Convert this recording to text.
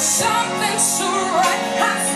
something so right. I